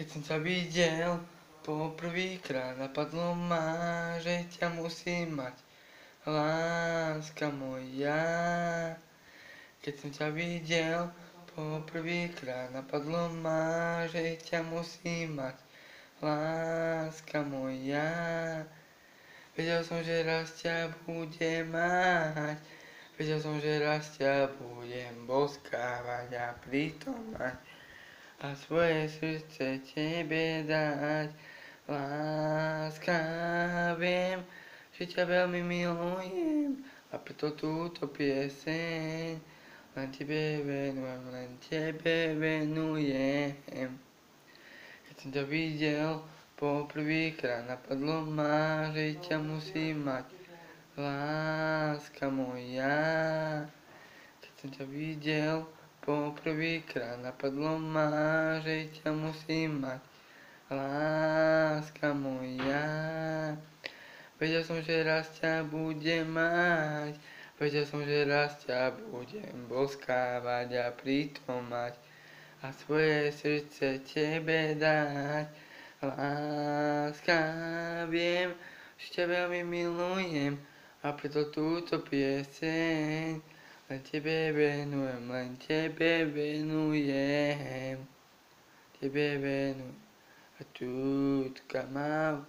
Keď som ťa videl, poprvýkrát napadlo ma, že ťa musím mať. Láska moja. Keď som ťa videl, poprvýkrát napadlo ma, že ťa musím mať. Láska moja. Vedel som, že raz ťa budem mať. Vedel som, že raz ťa budem boskávať a pritom mať a svoje srdce tebe dať. Láska, viem, že ťa veľmi milujem a preto túto pieseň len tebe venujem, len tebe venujem. Keď som ťa videl, poprvýkrát napadlo ma, že ťa musím mať. Láska moja, keď som ťa videl, Poprvýkrát napadlo ma, že ťa musím mať. Láska moja. Vedel som, že raz ťa budem mať. Vedel som, že raz ťa budem boskávať a pritom mať. A svoje srdce tebe dať. Láska, viem, že ťa veľmi milujem. A preto túto pieseň len tebe venujem, len tebe venujem. Tebe venujem. A tutka mám